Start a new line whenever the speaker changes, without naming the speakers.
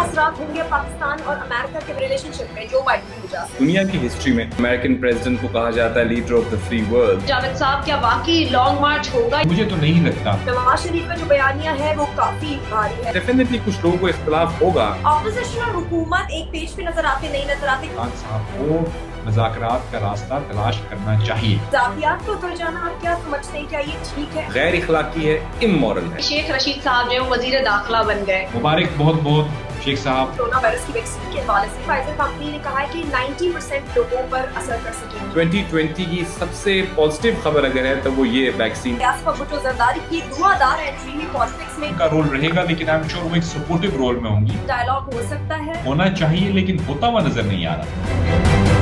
असरात होंगे पाकिस्तान और अमेरिका के रिलेशनशिप में जो बाइडन की वजह
दुनिया की हिस्ट्री में अमेरिकन प्रेसिडेंट को कहा जाता है leader of the free world
Javed साहब क्या वाकई लॉन्ग मार्च होगा?
मुझे तो नहीं लगता।
नवाज़ शरीफ का जो बयानिया है वो काफ़ी भारी है।
डेफिनेटली कुछ लोगों को इख्तलाफ होगा।
ऑपोजिशन और हुकूमत एक पेज पे नज़र आते नहीं नज़र आते।
खान साहब को मुजाकरात का रास्ता तलाश करना चाहिए।
जातियात को उतर जाना आप क्या समझते हैं? क्या ये ठीक है?
गैर इखलाकी है इमोरल है।
शेख रशीद साहब जो वज़ीर दाखिला बन गए।
मुबारक बहुत बहुत शेख साहब।
कोरोना वायरस की वैक्सीन के हवाले से फाइजर कंपनी ने कहा है कि 90 परसेंट लोगों पर असर कर सकेगी।
2020 की सबसे पॉजिटिव खबर अगर है तो वो ये वैक्सीन
भुट्टो जरदारी की दुआदार एंट्री में पॉलिटिक्स में
का रोल रहेगा लेकिन आई एम श्योर वो एक सपोर्टिव रोल में होंगी।
डायलॉग हो सकता है।
होना चाहिए लेकिन होता हुआ नज़र नहीं आ रहा।